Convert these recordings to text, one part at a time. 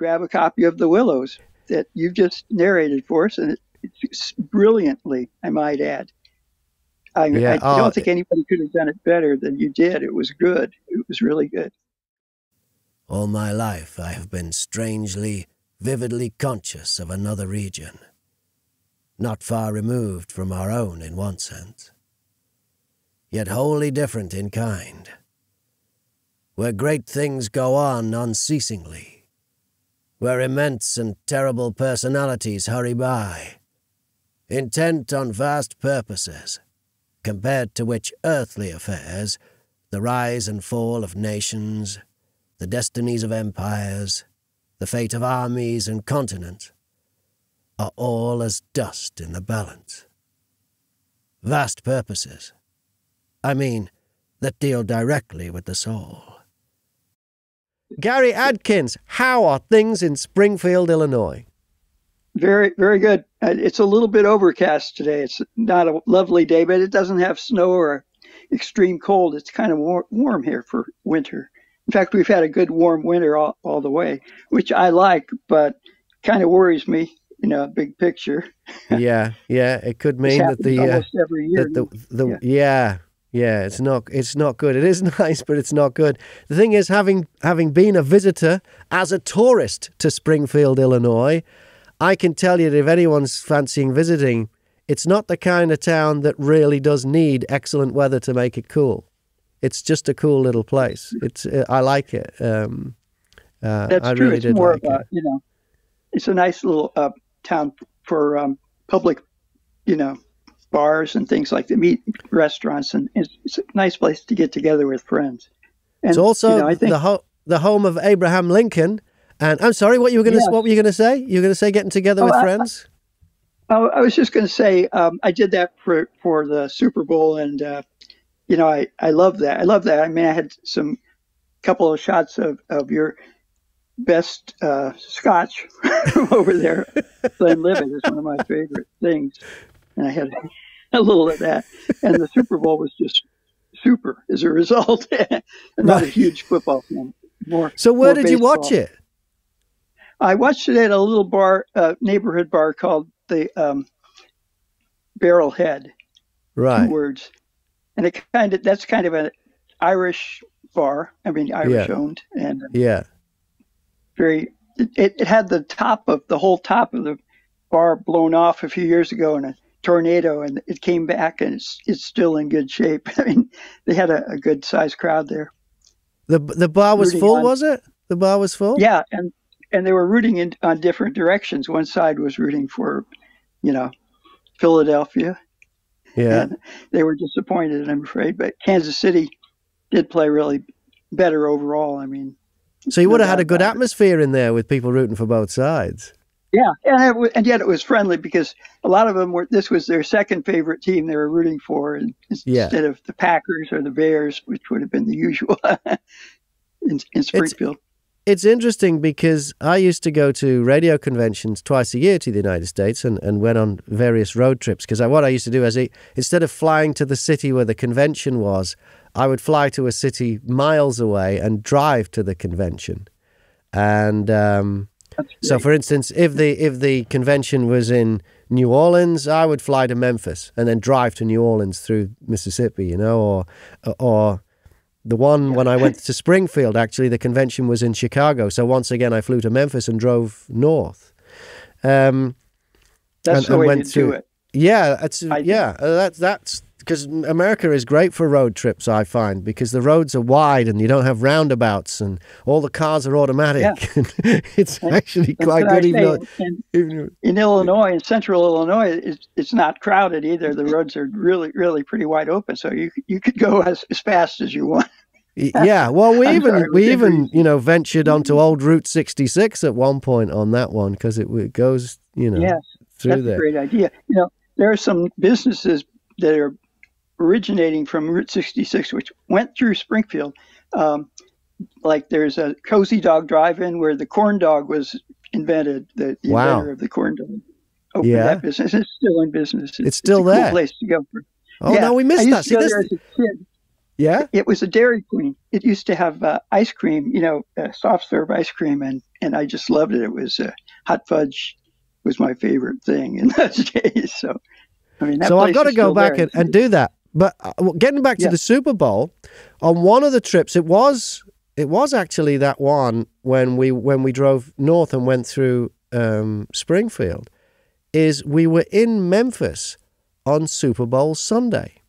grab a copy of The Willows that you've just narrated for us, and it's brilliantly, I might add. I, yeah, I don't oh, think anybody could have done it better than you did. It was good. It was really good. All my life, I have been strangely, vividly conscious of another region, not far removed from our own in one sense, yet wholly different in kind, where great things go on unceasingly, where immense and terrible personalities hurry by, intent on vast purposes compared to which earthly affairs, the rise and fall of nations, the destinies of empires, the fate of armies and continents, are all as dust in the balance. Vast purposes, I mean, that deal directly with the soul. Gary Adkins, how are things in Springfield, Illinois? Very, very good. Uh, it's a little bit overcast today. It's not a lovely day, but it doesn't have snow or extreme cold. It's kind of war- warm here for winter. In fact, we've had a good warm winter all, all the way, which I like, but kind of worries me. You know, big picture. yeah, yeah, it could mean that the uh, every year. That the, the yeah. yeah. Yeah, it's not it's not good. It is nice, but it's not good. The thing is having having been a visitor as a tourist to Springfield, Illinois, I can tell you that if anyone's fancying visiting, it's not the kind of town that really does need excellent weather to make it cool. It's just a cool little place. It's uh, I like it. Um, uh, That's I true. Really it's more like of a, you know, it's a nice little uh, town for um, public, you know, bars and things like that, meet restaurants, and it's, it's, a nice place to get together with friends. And, it's also you know, think, the ho- the home of Abraham Lincoln and I'm sorry, what you were going to what were you going to say? You were going to say getting together oh, with I, friends? I, I, was just going to say um, I did that for for the Super Bowl, and uh, you know I I love that. I love that. I mean, I had some couple of shots of of your best uh, scotch over there. Glenlivet is one of my favorite things, and I had a little of that. And the Super Bowl was just super as a result. Not a huge football fan. More. So where more did baseball. you watch it? I watched it at a little bar, uh, neighborhood bar called the um, Barrel Head. Right. Two words, and it kind of that's kind of an Irish bar. I mean, Irish yeah. owned, and yeah, very. It, it had the top of the whole top of the bar blown off a few years ago and a tornado, and it came back, and it's it's still in good shape. I mean, they had a, a good sized crowd there. The the bar was full, on. was it? The bar was full. Yeah, and and they were rooting in on different directions. One side was rooting for, you know, Philadelphia. Yeah. they were disappointed, I'm afraid, but Kansas City did play really better overall. I mean, so you would have had a good atmosphere in there with people rooting for both sides. Yeah, and it, and yet it was friendly because a lot of them were. This was their second favorite team they were rooting for, and yeah. instead of the Packers or the Bears, which would have been the usual in, in Springfield. It's, it's interesting because I used to go to radio conventions twice a year to the United States and, and went on various road trips. Because what I used to do is, instead of flying to the city where the convention was, I would fly to a city miles away and drive to the convention. And um, so, for instance, if the if the convention was in New Orleans, I would fly to Memphis and then drive to New Orleans through Mississippi, you know, or or the one when I went to Springfield, actually, the convention was in Chicago. So once again, I flew to Memphis and drove north. Um, that's and, the and went to it. Yeah, that's yeah. Uh, that's that's because America is great for road trips. I find because the roads are wide and you don't have roundabouts and all the cars are automatic. Yeah. it's actually quite good. Even, in, even, in, Illinois, in central Illinois, it's, it's not crowded either. The roads are really, really pretty wide open, so you you could go as, as fast as you want. yeah, well, we even sorry, we even you know ventured onto old Route 66 at one point on that one because it, it, goes you know yes, through that's there. a great idea. You know, there are some businesses that are originating from Route 66, which went through Springfield. Um, like there's a Cozy Dog Drive-In where the corn dog was invented. The, the wow. inventor of the corn dog opened yeah. that business. It's still in business. It's, it's still it's there. Cool place to go. For. Oh yeah. no, we missed that. See, this... as a kid. Yeah. It was a Dairy Queen. It used to have uh, ice cream, you know, uh, soft serve ice cream, and and I just loved it. It was uh, hot fudge was my favorite thing in those days. So, I mean, so I've got to go back and, and, do that. But uh, getting back to yeah. the Super Bowl, on one of the trips, it was it was actually that one when we when we drove north and went through um, Springfield. Is we were in Memphis on Super Bowl Sunday.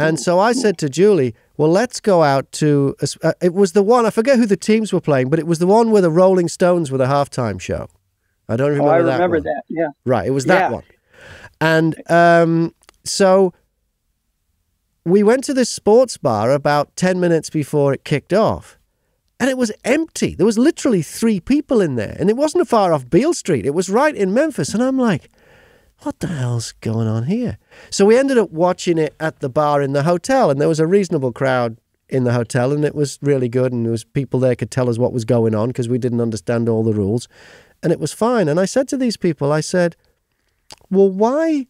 And so I said to Julie, well, let's go out to. Uh, it was the one, I forget who the teams were playing, but it was the one where the Rolling Stones were the halftime show. I don't remember oh, I that. remember one. that, yeah. Right, it was that yeah. one. And um, so we went to this sports bar about 10 minutes before it kicked off. And it was empty. There was literally three people in there. And it wasn't far off Beale Street. It was right in Memphis. And I'm like, what the hell's going on here? So we ended up watching it at the bar in the hotel, and there was a reasonable crowd in the hotel, and it was really good. And there was people there could tell us what was going on because we didn't understand all the rules, and it was fine. And I said to these people, I said, "Well, why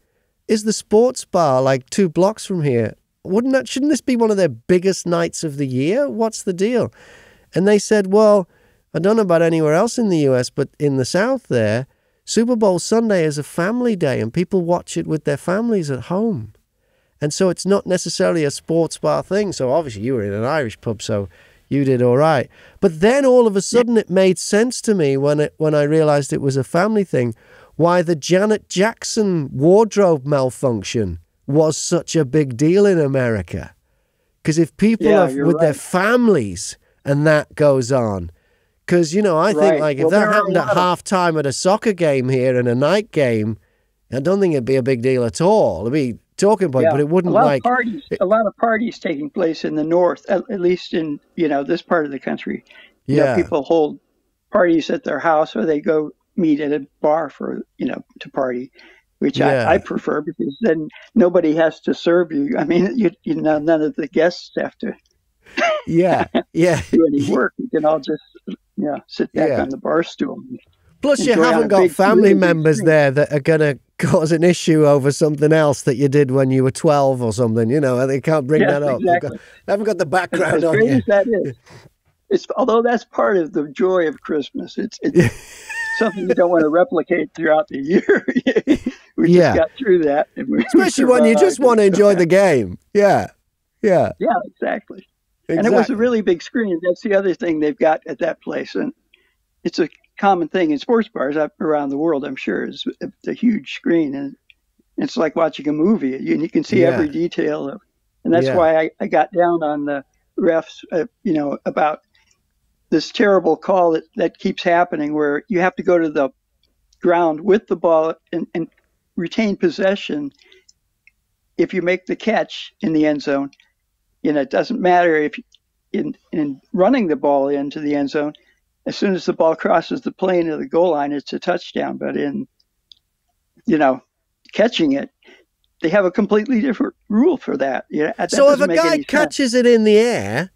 is the sports bar like two blocks from here? Wouldn't that shouldn't this be one of their biggest nights of the year? What's the deal?" And they said, "Well." I don't know about anywhere else in the US, but in the South there, Super Bowl Sunday is a family day and people watch it with their families at home. And so it's not necessarily a sports bar thing. So obviously you were in an Irish pub, so you did all right. But then all of a sudden it made sense to me when it when I realized it was a family thing, why the Janet Jackson wardrobe malfunction was such a big deal in America. Because if people yeah, are with right. their families and that goes on, because, you know, I think right. like if well, that happened at half time at a soccer game here and a night game, I don't think it'd be a big deal at all. It'd be talking point, yeah. but it wouldn't a lot like of parties. A lot of parties taking place in the north, at, at least in you know this part of the country. You yeah, know, people hold parties at their house, or they go meet at a bar for you know to party, which Yeah. I, I prefer because then nobody has to serve you. I mean, you you know, none of the guests have to yeah, yeah. do any work. You can all just yeah sit back Yeah. on the bar stool. Plus, you haven't got family members there that are going to cause an issue over something else that you did when you were 12 or something. You know, they can't bring Yes, that up. Exactly. got- they haven't got the background as on great you. as that is, it's although that's part of the joy of Christmas. It's it's something you don't want to replicate throughout the year. we Yeah. just got through that, and we, we Especially when you just want to enjoy the game. Yeah, yeah. Yeah, exactly. exactly. And it was a really big screen. That's the other thing they've got at that place, and it's a common thing in sports bars up around the world. I'm sure is a, a huge screen, and it's like watching a movie. You, you can see Yeah. every detail of, and that's Yeah. why I, I got down on the refs. Uh, you know about this terrible call that, that keeps happening, where you have to go to the ground with the ball and, and retain possession. If you make the catch in the end zone, you know it doesn't matter if in in running the ball into the end zone, as soon as the ball crosses the plane of the goal line, it's a touchdown. But in you know catching it, they have a completely different rule for that. Yeah, that So if a guy any sense. catches it in the air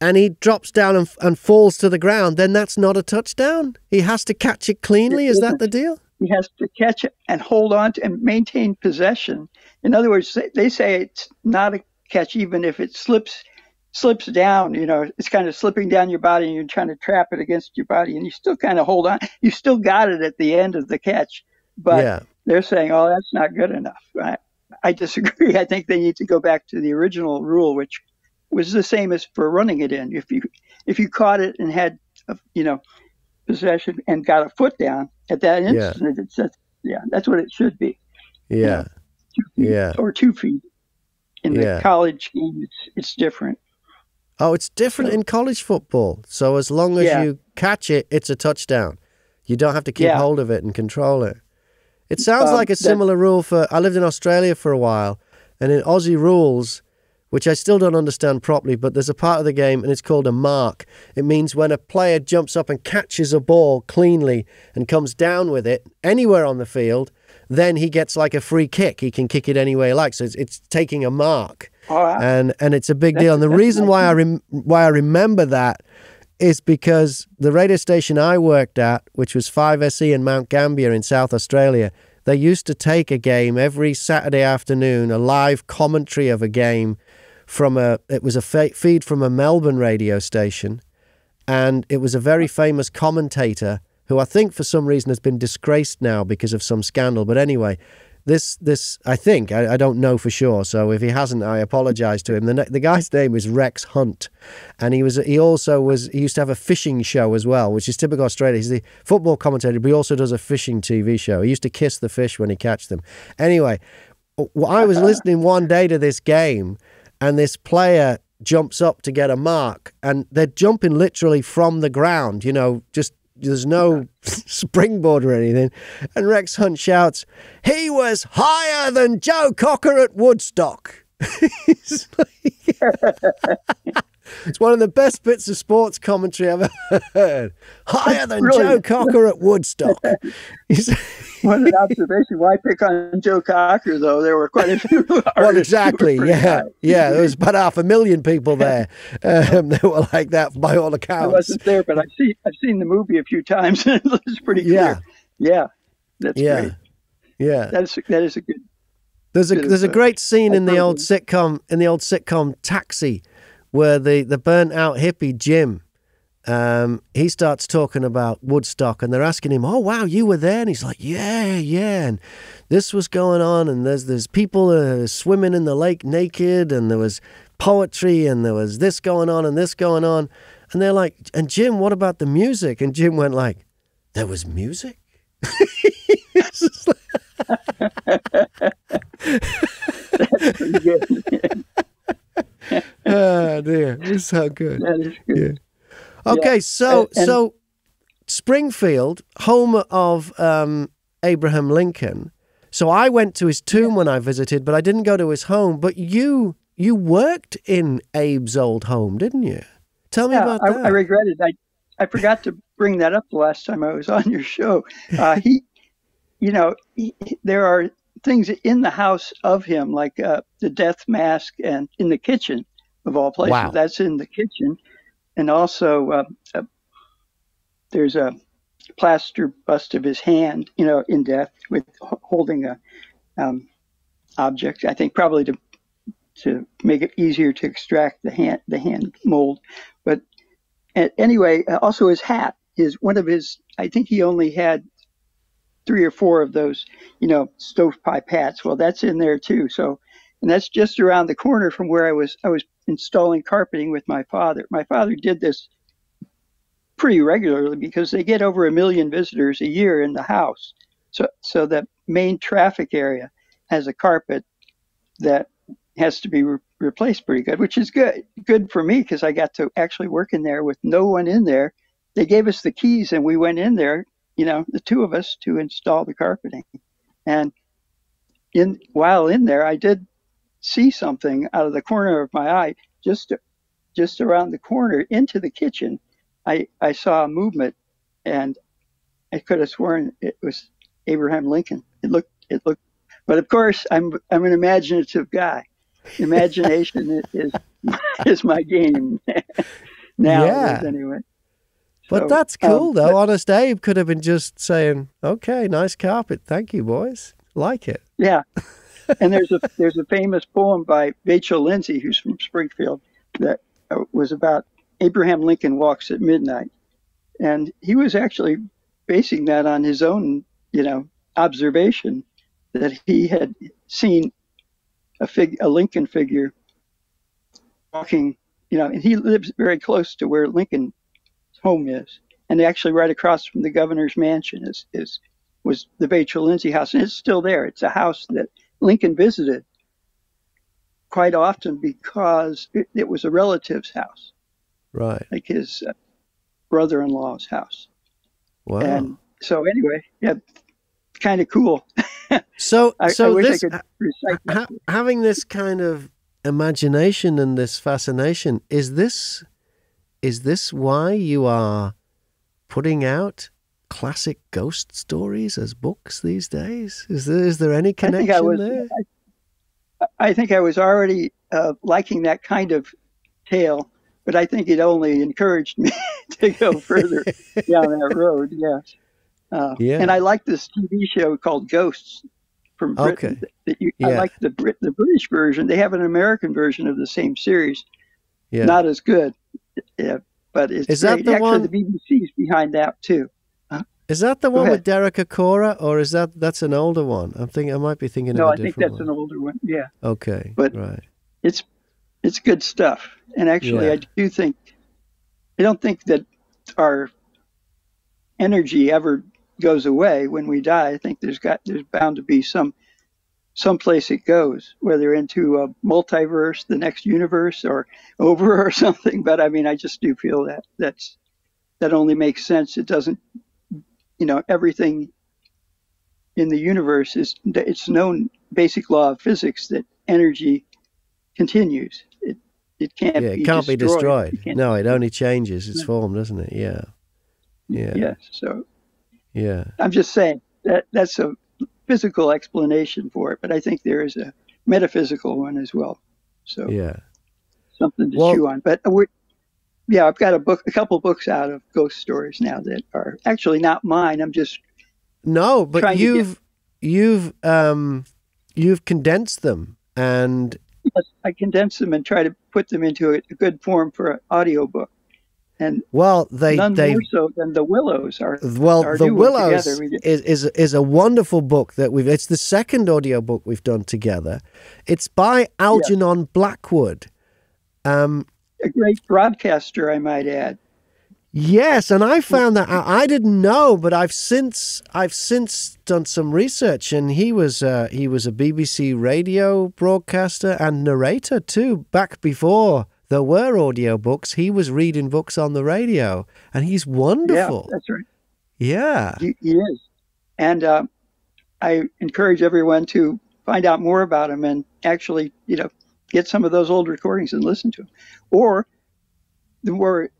and he drops down and, and falls to the ground, then that's not a touchdown. He has to catch it cleanly. It Is that isn't. the deal? He has to catch it and hold on to and maintain possession. In other words, they- say it's not a catch even if it slips slips down. You know, it's kind of slipping down your body and you're trying to trap it against your body, and you still kind of hold on. You still got it at the end of the catch, but yeah. they're saying, "Oh, that's not good enough." I, I disagree. I think they need to go back to the original rule, which was the same as for running it in. If you if you caught it and had you know possession and got a foot down at that Yeah. instant, it's just, yeah, that's what it should be, Yeah. two feet Yeah. or two feet. In the college game, it's it's different. Oh, it's different So- in college football. So as long as Yeah. you catch it, it's a touchdown. You don't have to keep Yeah. hold of it and control it. It sounds Um, like a similar rule for. I lived in Australia for a while, and in Aussie rules, which I still don't understand properly, but there's a part of the game, and it's called a mark. It means when a player jumps up and catches a ball cleanly and comes down with it anywhere on the field, then he gets like a free kick. He can kick it any way he likes. So it's, it's taking a mark Oh, I- and and it's a big That's- deal. And the reason why I rem- why I remember that is because the radio station I worked at, which was 5SE in Mount Gambier in South Australia, they used to take a game every Saturday afternoon, a live commentary of a game from a it was a fe- feed from a Melbourne radio station, and it was a very famous commentator who I think for some reason has been disgraced now because of some scandal. But anyway, this this I think I, I don't know for sure. So if he hasn't, I apologise to him. The the guy's name is Rex Hunt, and he was he also was he used to have a fishing show as well, which is typical Australia. He's the football commentator, but he also does a fishing TV show. He used to kiss the fish when he catch them. Anyway, I was listening one day to this game, and this player jumps up to get a mark, and they're jumping literally from the ground. You know, just there's no springboard or anything. And Rex Hunt shouts, He was higher than Joe Cocker at Woodstock. it's, one of the best bits of sports commentary I've ever heard. Higher than Joe Cocker at Woodstock. what an observation. Why pick on Joe Cocker, though? There were quite a few. well, exactly. Yeah. Yeah. There was about half a million people there um, that were like that by all accounts. I wasn't there, but I've seen, I've seen the movie a few times and it's pretty clear. Yeah. Yeah. That's yeah. great. Yeah. That's, that is a good. There's a there's a great scene in the old sitcom in the old sitcom Taxi, where the the burnt out hippie Jim um, he starts talking about Woodstock, and they're asking him, "Oh wow, you were there?" And he's like, "Yeah, yeah." And this was going on, and there's there's people uh, swimming in the lake naked, and there was poetry, and there was this going on, and this going on, and they're like, "And Jim, what about the music?" And Jim went like, "There was music." That's pretty good. Oh dear, it's so good. That is good. Yeah. Okay, yeah. so and, and so Springfield, home of um, Abraham Lincoln. So I went to his tomb when I visited, but I didn't go to his home. But you you worked in Abe's old home, didn't you? Tell me yeah, about I, that. I regret it. I I forgot to bring that up the last time I was on your show. Uh, he, you know, he, there are things in the house of him, like uh, the death mask, and in the kitchen of all places. Wow. That's in the kitchen and also uh, uh, there's a plaster bust of his hand, you know, in death with holding a um, object. I think probably to to make it easier to extract the hand the hand mold. But anyway, uh, also his hat is one of his. I think he only had three or four of those, you know, stovepipe hats. Well, that's in there too. So, and that's just around the corner from where I was. I was installing carpeting with my father. My father did this pretty regularly because they get over a million visitors a year in the house. So, so the main traffic area has a carpet that has to be re- replaced pretty good, which is good. Good for me because I got to actually work in there with no one in there. They gave us the keys and we went in there, you know, the two of us to install the carpeting. And in while in there, I did see something out of the corner of my eye, just just around the corner into the kitchen. I I saw a movement, and I could have sworn it was Abraham Lincoln. It looked it looked, but of course I'm I'm an imaginative guy. Imagination is is my game now. Yeah. Anyway. But that's cool um, though. But, Honest Abe could have been just saying, "Okay, nice carpet, thank you, boys, like it." Yeah, and there's a there's a famous poem by Vachel Lindsay, who's from Springfield, that uh, was about Abraham Lincoln walks at midnight, and he was actually basing that on his own, you know, observation that he had seen a fig a Lincoln figure walking, you know, and he lives very close to where Lincoln's home is, and actually right across from the governor's mansion is is was the Vachel Lindsay house, and it's still there. It's a house that Lincoln visited quite often because it, it was a relative's house, right? Like his uh, brother-in-law's house. Wow. And so anyway, yeah, kind of cool. so, I, so I this ha- having this kind of imagination and this fascination is this is this why you are putting out classic ghost stories as books these days? Is there is there any connection I think I was, there? I, I think I was already uh, liking that kind of tale, but I think it only encouraged me to go further down that road. Yes. Uh, yeah. And I like this TV show called Ghosts from Britain. Okay. That you, Yeah. I like the Brit, the British version. They have an American version of the same series, Yeah. not as good. Yeah, but it's Is that great. the Actually, one- the BBC's behind that too. Is that the Go one with ahead. Derek Acorah, or is that that's an older one? I'm thinking I might be thinking of it. No, of a I think that's one. an older one. Yeah, Okay, but- right. it's it's good stuff. And actually, Yeah. I do think I don't think that our energy ever goes away when we die. I think there's got there's bound to be some some place it goes, whether into a multiverse, the next universe, or over or something. But I mean, I just do feel that that's that only makes sense. It doesn't, you know, everything in the universe is it's known basic law of physics that energy continues. It it can't Yeah, be it can't be destroyed. destroyed. You can't- No, it only changes its No. form, doesn't it? Yeah. Yeah. Yes. So Yeah. I'm just saying that that's a physical explanation for it, but I think there is a metaphysical one as well. So Yeah. something to Well- chew on. But we yeah, I've got a book, a couple books out of ghost stories now that are actually not mine. I'm just No, but to get- you've you've um you've condensed them and yes, I condense them and try to put them into a, a good form for an audiobook. And well they none they more so than the Willows are. well our the willows together, we did- is, is is a wonderful book that we've it's the second audiobook we've done together it's by algernon blackwood um A great broadcaster, I might add. Yes, and I found that I, I didn't know, but I've since I've since done some research, and he was uh, he was a BBC radio broadcaster and narrator too. Back before there were audiobooks, he was reading books on the radio, and he's wonderful. Yeah, that's right. Yeah, He, he is. And uh, I encourage everyone to find out more about him and actually, you know, get some of those old recordings and listen to them. Or the more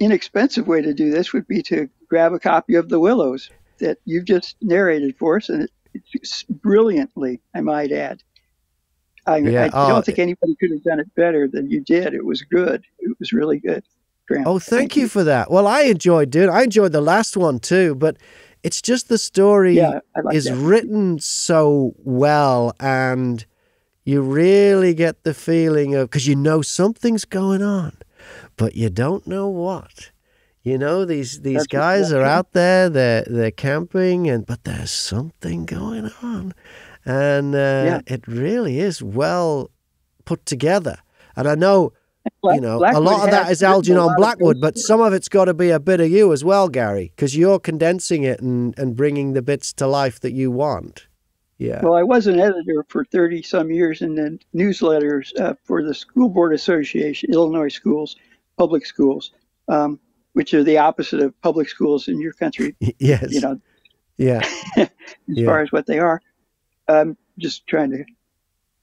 inexpensive way to do this would be to grab a copy of The Willows that you've just narrated for us, and it's brilliantly, I might add. I, Yeah, I, I uh, don't think anybody could have done it better than you did. It was good. It was really good. Graham. Oh, thank, you for that. Well, I enjoyed it. I enjoyed the last one too, but it's just the story Yeah, like is that. written so well, and you really get the feeling of because you know something's going on, but you don't know what. You know these these That's- guys are out there, they're they're camping, and but there's something going on, and uh, Yeah. it really is well put together. And I know you know, a lot of that is Algernon Blackwood, but some of it's got to be a bit of you as well, Gary, because you're condensing it and, and bringing the bits to life that you want. Yeah. Well, I was an editor for 30 some years in the newsletters uh, for the School Board Association, Illinois Schools, public schools, um, which are the opposite of public schools in your country, yes. you know, Yeah. as Yeah. far as what they are. I'm just trying to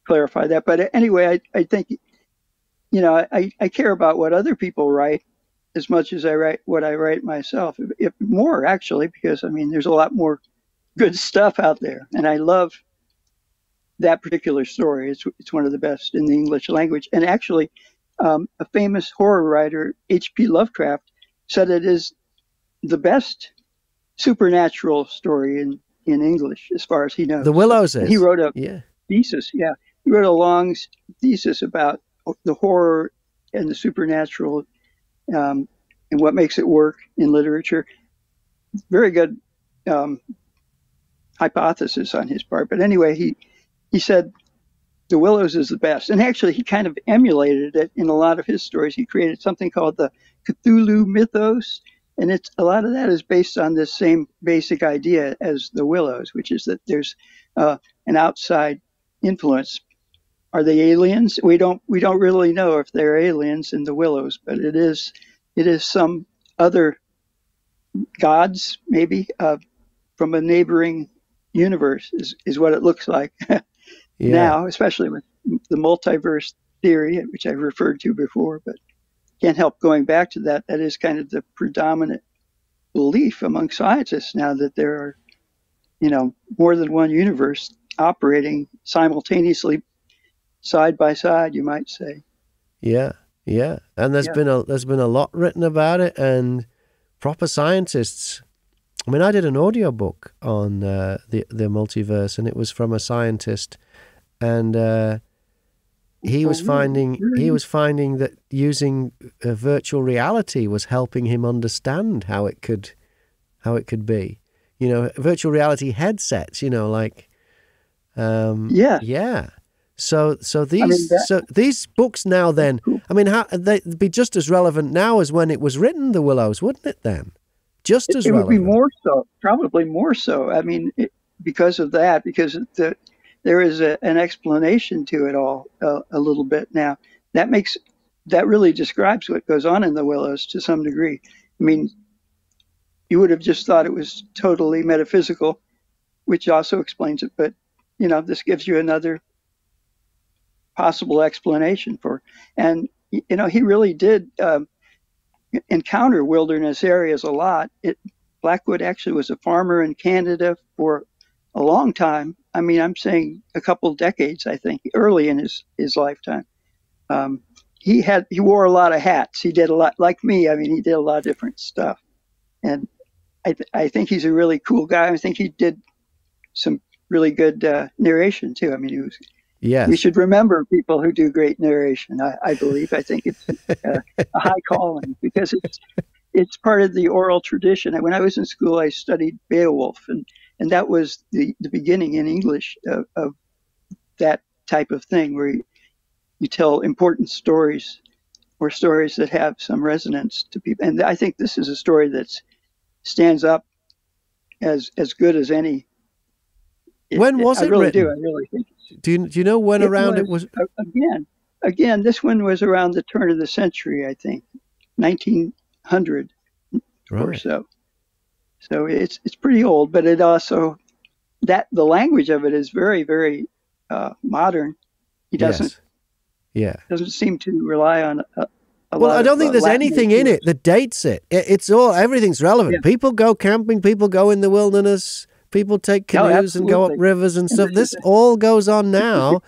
clarify that. But anyway, I, I think, you know, I, I care about what other people write as much as I write what I write myself, if, if more actually, because I mean, there's a lot more good stuff out there, and I love that particular story. It's it's one of the best in the English language, and actually, um, a famous horror writer, H.P. Lovecraft, said it is the best supernatural story in in English, as far as he knows. The Willows is. He wrote a Yeah. thesis. Yeah, he wrote a long thesis about the horror and the supernatural, um, and what makes it work in literature. Very good um, hypothesis on his part. But anyway, he he said the Willows is the best, and actually he kind of emulated it in a lot of his stories. He created something called the Cthulhu mythos, and it's a lot of that is based on this same basic idea as the Willows, which is that there's uh, an outside influence. Are they aliens? We don't we don't really know if they're aliens in the Willows, but it is it is some other gods maybe uh, from a neighboring universe is, is what it looks like Yeah. now, especially with the multiverse theory, which I've referred to before, but can't help going back to that. That is kind of the predominant belief among scientists now that there are, you know, more than one universe operating simultaneously, side by side, you might say. Yeah. Yeah. And there's Yeah. been a there's been a lot written about it and proper scientists I mean, I did an audiobook on uh, the the multiverse, and it was from a scientist, and uh, he was Oh, finding he was finding that using uh, virtual reality was helping him understand how it could how it could be. You know, virtual reality headsets. You know, like um, Yeah. yeah. So so these mean, that- so these books now then. I mean, how they'd be just as relevant now as when it was written, The Willows, wouldn't it? Then, just as it would be more so, probably more so. I mean, it, because of that, because the, there is a, an explanation to it all uh, a little bit now. That makes that really describes what goes on in the Willows to some degree. I mean, you would have just thought it was totally metaphysical, which also explains it. But you know, this gives you another possible explanation for. And you know, he really did um, encounter wilderness areas a lot. It Blackwood actually was a farmer in Canada for a long time. I mean, I'm saying a couple decades, I think, early in his, his lifetime. Um, he had he wore a lot of hats. He did a lot like me. I mean, he did a lot of different stuff, and I th- I think he's a really cool guy. I think he did some really good uh, narration too. I mean, he was. Yes. We should remember people who do great narration. I, I believe. I think it's uh, a high calling because it's it's part of the oral tradition. When I was in school, I studied Beowulf, and and that was the the beginning in English of, of that type of thing, where you, you tell important stories or stories that have some resonance to people. And I think this is a story that stands up as as good as any. When was I it really written? do. I really think. Do you, do you know when It around it was? again again this one was around the turn of the century i think 1900 or so so it's it's pretty old but it also that the language of it is very very uh, modern he doesn't Yes. Yeah. doesn't seem to rely on a, a Well, I don't of, think uh, there's anything in it that dates it. it it's all everything's relevant. Yeah. People go camping. People go in the wilderness. People take Oh, canoes and go up rivers and stuff. this all goes on now.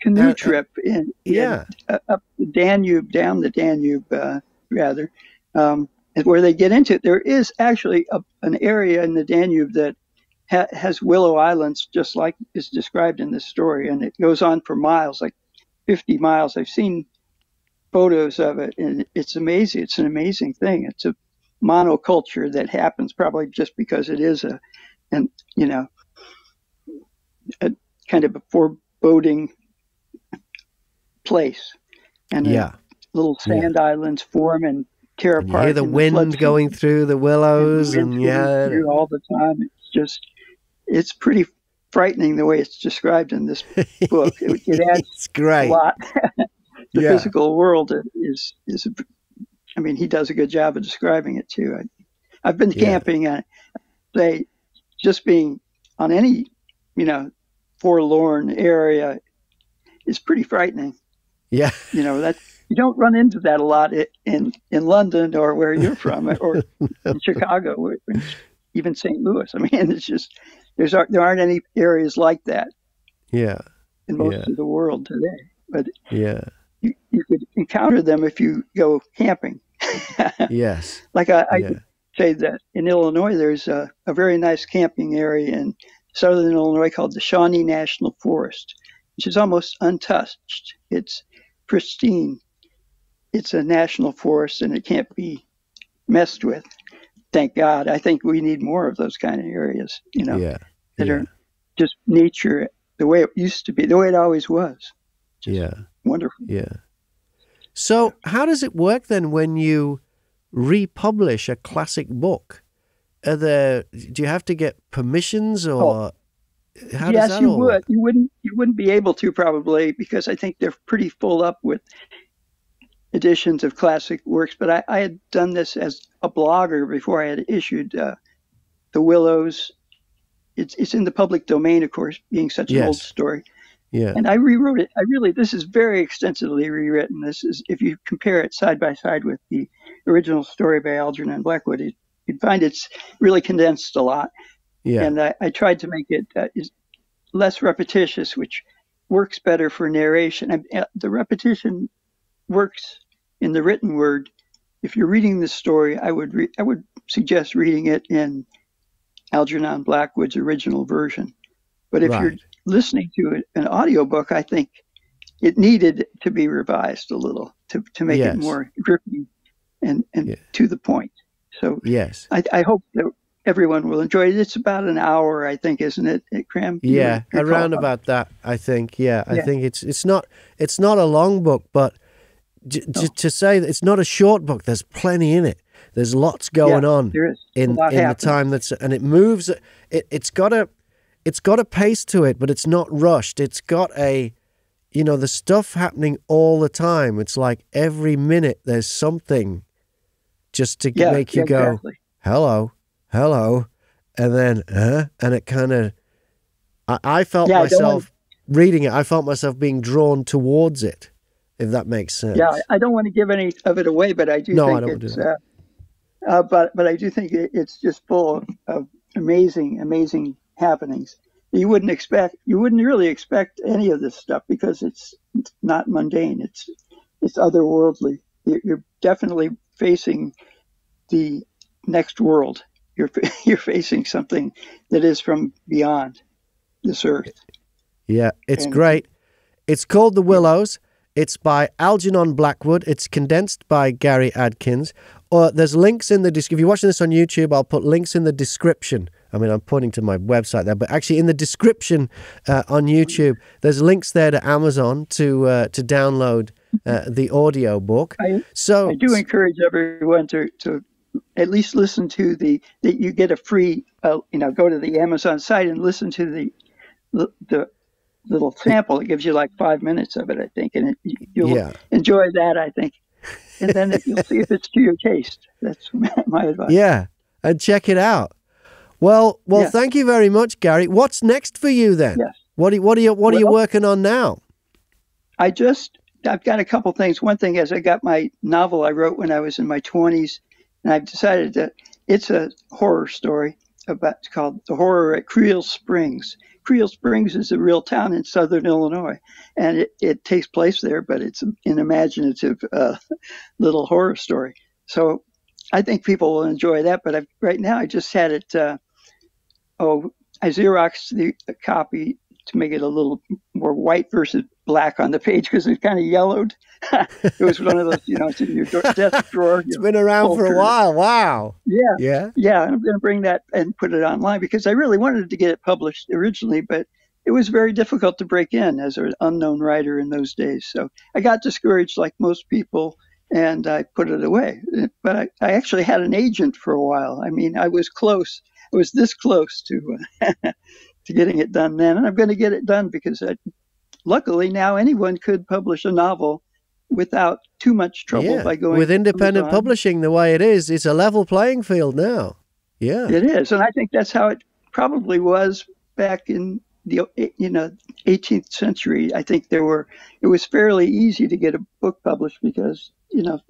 canoe uh, trip in, in Yeah. uh, up the Danube, down the Danube, uh, rather, um, where they get into it. There is actually a, an area in the Danube that ha- has willow islands, just like is described in this story, and it goes on for miles, like 50 miles. I've seen photos of it, and it's amazing. It's an amazing thing. It's a monoculture that happens probably just because it is a, and you know, a kind of a foreboding place, and Yeah. little Yeah. sand islands form and tear And you apart. hear the in wind flood going through the willows, and, and the yeah, all the time. It's just, it's pretty frightening the way it's described in this book. It, it adds it's a great. lot. the Yeah. physical world is is. I mean, he does a good job of describing it too. I, I've been Yeah. camping and say just being on any you know forlorn area is pretty frightening. Yeah. You know that you don't run into that a lot in in London or where you're from or in Chicago or even St. Louis. I mean, it's just there's there aren't any areas like that Yeah. in most Yeah. of the world today. But Yeah. you, you could encounter them if you go camping. Yes. like I, I Yeah. Say that in Illinois, there's a, a very nice camping area in southern Illinois called the Shawnee National Forest, which is almost untouched. It's pristine. It's a national forest and it can't be messed with. Thank God. I think we need more of those kind of areas, you know, Yeah. that yeah. are just nature the way it used to be, the way it always was. Just Yeah. Wonderful. Yeah. So, how does it work then when you republish a classic book? Are there, do you have to get permissions or how does Oh. yes, that you would. work? You wouldn't. You wouldn't be able to probably because I think they're pretty full up with editions of classic works. But I, I had done this as a blogger before I had issued uh, the Willows. It's it's in the public domain, of course, being such an old Yes. story. Yeah. And I rewrote it. I really, this is very extensively rewritten. This is, if you compare it side by side with the original story by Algernon Blackwood, it, you'd find it's really condensed a lot Yeah. and I, I tried to make it uh, is less repetitious, which works better for narration. And, uh, the repetition works in the written word. If you're reading the story, I would re- I would suggest reading it in Algernon Blackwood's original version. But if Right. you're listening to it, an audiobook, I think it needed to be revised a little to, to make Yes. it more gripping and, and Yeah. to the point. So Yes. I, I hope that everyone will enjoy it. It's about an hour, I think, isn't it, eh, Graham? You Yeah, recall? around about that, I think. Yeah, I Yeah. think it's it's not it's not a long book, but to say that it's not a short book, there's plenty in it. There's lots going Yeah, on in in the time that's and it moves. It it's got a it's got a pace to it, but it's not rushed. It's got a you know the stuff happening all the time. It's like every minute there's something just to Yeah, make you go hello, hello, and then huh, and it kind of. I, I felt Yeah, I myself reading it. I felt myself being drawn towards it, if that makes sense. Yeah, I- I don't want to give any of it away, but I do No, I think don't wanna do it's. Uh, uh, but but I do think it, it's just full of, of amazing, amazing happenings. You wouldn't expect. You wouldn't really expect any of this stuff because it's, not mundane. It's it's otherworldly. You're, you're definitely facing the next world. You're you're facing something that is from beyond this earth. Yeah, it's And- great. It's called The Willows. It's by Algernon Blackwood. It's condensed by Gary Adkins. Or there's links in the description. If you're watching this on YouTube, I'll put links in the description. I mean, I'm pointing to my website there, but actually in the description uh, on YouTube, there's links there to Amazon to uh, to download uh, the audio book. I, So I do encourage everyone to, to at least listen to the that you get a free uh, you know go to the Amazon site and listen to the the, the little sample. It gives you like five minutes of it, I think, and it, you'll Yeah. enjoy that, I think. And then you'll see if it's to your taste. That's my advice. yeah, and check it out. Well, well, Yeah. thank you very much, Gary. What's next for you then? Yes. What are, what are you what are you working on now? I just I've got a couple things. One thing is I got my novel I wrote when I was in my 20s, and I've decided that it's a horror story about it's called The Horror at Creal Springs. Creal Springs is a real town in southern Illinois, and it, it takes place there, but it's an imaginative uh, little horror story. So I think people will enjoy that. But I've, right now, I just had it. Uh, oh, I xeroxed the copy to make it a little more white versus black on the page because it's kind of yellowed. it was one of those, you know, it's in your desk drawer. It's been around for a while. Wow. Yeah, Yeah. yeah. and I'm going to bring that and put it online because I really wanted to get it published originally, but it was very difficult to break in as an unknown writer in those days. So I got discouraged, like most people, and I put it away. But I, I actually had an agent for a while. I mean, I was close. I was this close to uh, to getting it done then, and I'm going to get it done because I, luckily now anyone could publish a novel without too much trouble yeah. by going With independent Amazon. publishing the way it is, it's a level playing field now. Yeah. It is, and I think that's how it probably was back in the you know 18th century. I think there were it was fairly easy to get a book published because you know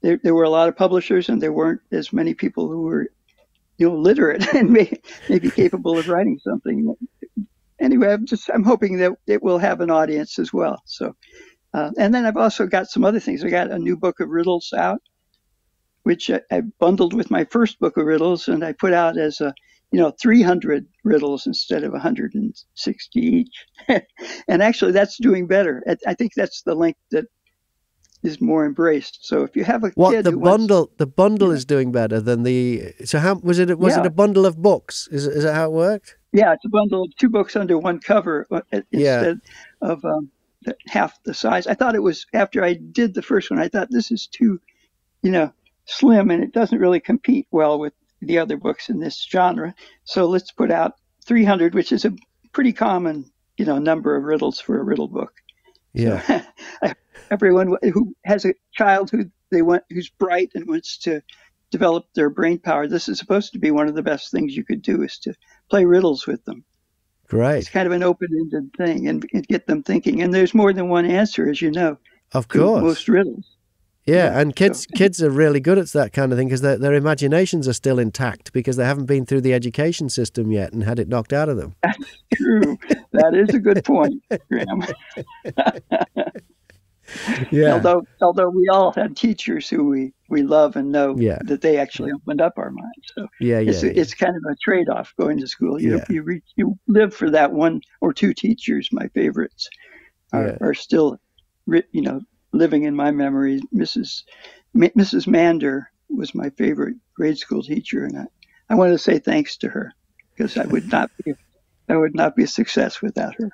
there there were a lot of publishers and there weren't as many people who were you know literate and may, maybe capable of writing something. Anyway, I'm just I'm hoping that it will have an audience as well. So, uh, and then I've also got some other things. I got a new book of riddles out which I, I bundled with my first book of riddles, and I put out as a you know 300 riddles instead of 160 each. and actually, that's doing better. I, I think that's the length that is more embraced. So if you have a What kid the who wants- bundle? The bundle is doing better than the. So how was it? Was it a bundle of books? Is is that how it worked? yeah, it's a bundle of two books under one cover uh, Yeah. instead of um, half the size. I thought it was after I did the first one. I thought this is too, you know, slim, and it doesn't really compete well with the other books in this genre. So let's put out 300, which is a pretty common, you know, number of riddles for a riddle book. Yeah. Everyone who has a child who they want who's bright and wants to develop their brain power, this is supposed to be one of the best things you could do is to play riddles with them. It's kind of an open-ended thing and, and get them thinking. And there's more than one answer, as you know, Of course. most riddles. Yeah, Yeah, and kids kids are really good at that kind of thing because their, their imaginations are still intact because they haven't been through the education system yet and had it knocked out of them. That's true. that is a good point, Graham. yeah. Although although we all had teachers who we we love and know Yeah. that they actually opened up our minds. So yeah, yeah, it's yeah. it's kind of a trade off going to school. You Yeah. you reach, you live for that one or two teachers. My favorites are, Yeah. are still, you know, living in my memory. Mrs. M- Mrs. Mander was my favorite grade school teacher, and I, I want to say thanks to her because I would not be I would not be a success without her.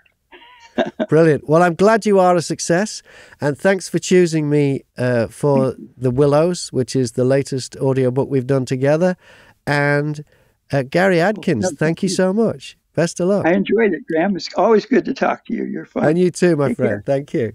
Brilliant. Well, I'm glad you are a success, and thanks for choosing me uh, for The Willows, which is the latest audiobook we've done together. And uh, Gary Adkins, no, thank you. so much. Best of luck. I enjoyed it, Graham. It's always good to talk to you. You're fun. and you too, my Take friend. care. Thank you.